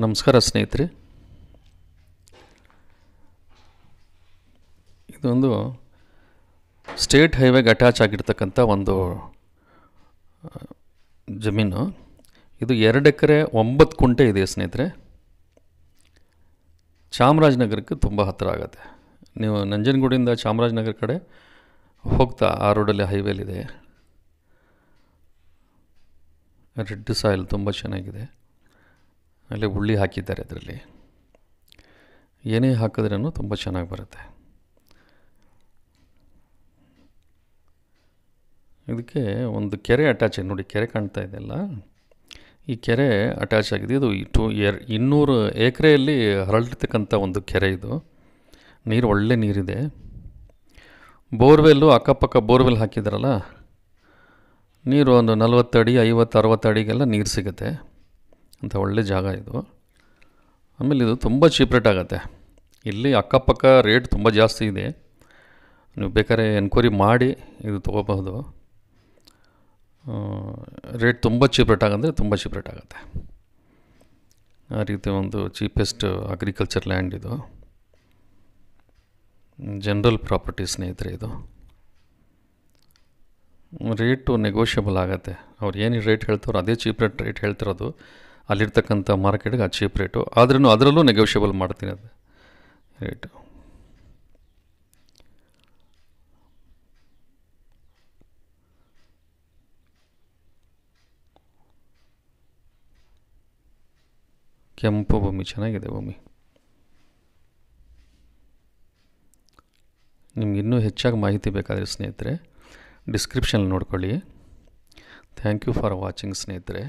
ನಮಸ್ಕಾರ ಸ್ನೇಹಿತರೆ. ಇದೊಂದು ಸ್ಟೇಟ್ ಹೈವೇಗೆ ಅಟ್ಯಾಚ್ ಆಗಿರ್ತಕ್ಕಂಥ ಒಂದು ಜಮೀನು. ಇದು ಎರಡು ಎಕರೆ ಒಂಬತ್ತು ಕುಂಟೆ ಇದೆ ಸ್ನೇಹಿತರೆ. ಚಾಮರಾಜನಗರಕ್ಕೆ ತುಂಬ ಹತ್ತಿರ ಆಗುತ್ತೆ. ನೀವು ನಂಜನಗೂಡಿಂದ ಚಾಮರಾಜನಗರ ಕಡೆ ಹೋಗ್ತಾ ಆ ರೋಡಲ್ಲಿ ಹೈವೇಲಿದೆ. ರೆಡ್ ಸಾಯಿಲ್ ತುಂಬ ಚೆನ್ನಾಗಿದೆ. ಅಲ್ಲಿ ಹುಳ್ಳಿ ಹಾಕಿದ್ದಾರೆ ಅದರಲ್ಲಿ. ಏನೇ ಹಾಕಿದ್ರೂ ತುಂಬ ಚೆನ್ನಾಗಿ ಬರುತ್ತೆ. ಇದಕ್ಕೆ ಒಂದು ಕೆರೆ ಅಟ್ಯಾಚ್ ಆಗಿದೆ ನೋಡಿ ಕೆರೆ ಕಾಣ್ತಾ ಇದೆಯಲ್ಲ ಈ ಕೆರೆ ಅಟ್ಯಾಚ್ ಆಗಿದೆ. ಇದು ಟು ಎರ್ ಇನ್ನೂರು ಎಕರೆಯಲ್ಲಿ ಹರಳಿರ್ತಕ್ಕಂಥ ಒಂದು ಕೆರೆ ಇದು. ನೀರು, ಒಳ್ಳೆ ನೀರಿದೆ. ಬೋರ್ವೆಲ್ಲು, ಅಕ್ಕಪಕ್ಕ ಬೋರ್ವೆಲ್ ಹಾಕಿದ್ರಲ್ಲ. ನೀರು ಒಂದು ನಲ್ವತ್ತು ಅಡಿ, ಐವತ್ತು, ಅರವತ್ತು ಅಡಿಗೆಲ್ಲ ನೀರು ಸಿಗುತ್ತೆ. ಅಂತ ಒಳ್ಳೆ ಜಾಗ ಇದು. ಆಮೇಲೆ ಇದು ತುಂಬ ಚೀಪ್ ರೇಟ್ ಆಗುತ್ತೆ. ಇಲ್ಲಿ ಅಕ್ಕಪಕ್ಕ ರೇಟ್ ತುಂಬ ಜಾಸ್ತಿ ಇದೆ. ನೀವು ಬೇಕಾದ್ರೆ ಎನ್ಕ್ವೈರಿ ಮಾಡಿ ಇದು ತೊಗೋಬಹುದು. ರೇಟ್ ತುಂಬ ಚೀಪ್ ರೇಟ್ ಆಗಂದರೆ ತುಂಬ ಚೀಪ್ ರೇಟ್ ಆಗುತ್ತೆ. ಆ ರೀತಿ ಒಂದು ಚೀಪೆಸ್ಟ್ ಅಗ್ರಿಕಲ್ಚರ್ ಲ್ಯಾಂಡ್ ಇದು. ಜನರಲ್ ಪ್ರಾಪರ್ಟಿ ಸ್ನೇಹಿತರೆ ಇದು. ರೇಟು ನೆಗೋಷಿಯಬಲ್ ಆಗುತ್ತೆ. ಅವ್ರು ಏನು ರೇಟ್ ಹೇಳ್ತಾರೋ ಅದೇ ಚೀಪ್ ರೇಟ್ ರೇಟ್ ಹೇಳ್ತಿರೋದು. ಅಲ್ಲಿರ್ತಕ್ಕಂಥ ಮಾರ್ಕೆಟ್ಗೆ ಆ ಚೀಪ್ ರೇಟು. ಆದ್ರೂ ಅದರಲ್ಲೂ ನೆಗೋಷಿಯಬಲ್ ಮಾಡ್ತೀನಿ ಅದು ರೇಟು ಕೆಂಪು ಭೂಮಿ, ಚೆನ್ನಾಗಿದೆ ಭೂಮಿ. ನಿಮ್ಗೆ ಇನ್ನೂ ಹೆಚ್ಚಾಗಿ ಮಾಹಿತಿ ಬೇಕಾದರೆ ಸ್ನೇಹಿತರೆ ಡಿಸ್ಕ್ರಿಪ್ಷನ್ ನೋಡ್ಕೊಳ್ಳಿ. ಥ್ಯಾಂಕ್ ಯು ಫಾರ್ ವಾಚಿಂಗ್ ಸ್ನೇಹಿತರೆ.